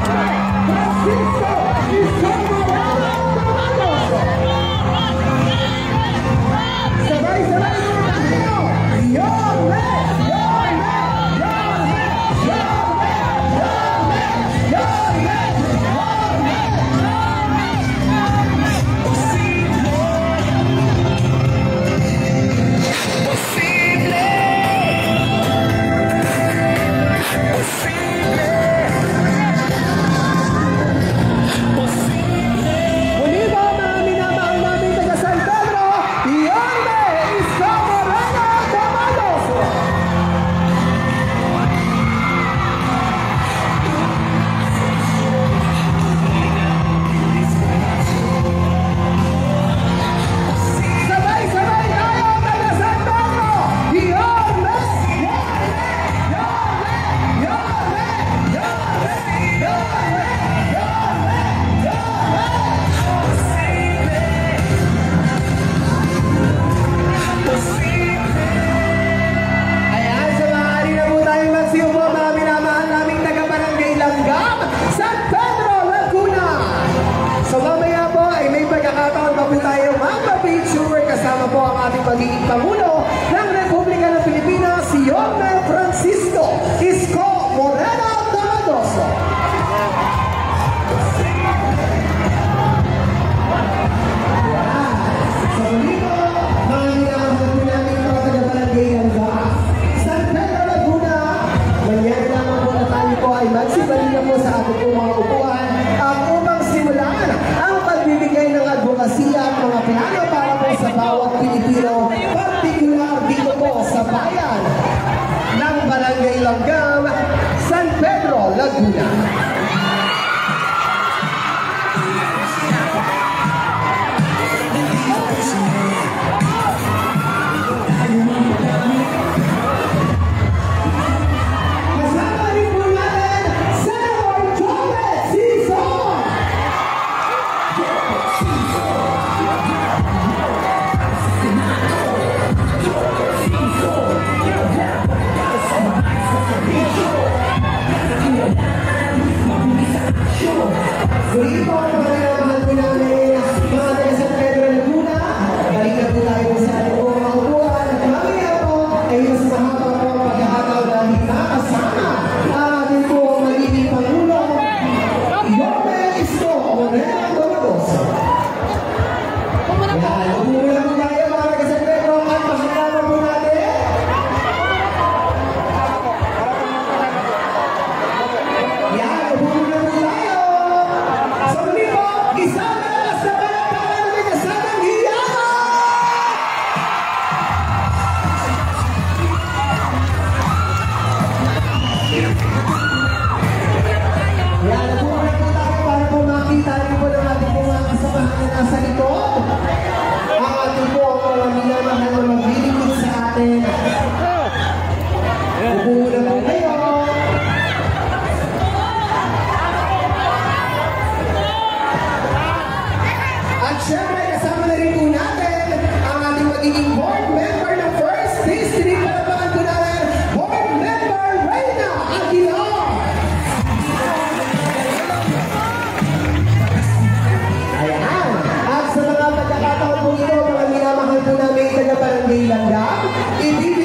Francisco! ating pagiging pangunan sa bawat Pilipino, partikular dito po sa bayan ng Barangay Langgam, San Pedro, Laguna. Siyempre, kasama na rin ang ating magiging board member ng First District. Palapakan po natin, board member Reyna Aguilar. Ayan. At sa mga pagkakataon po ito, mga minamahal po namin barangay Langga, ibig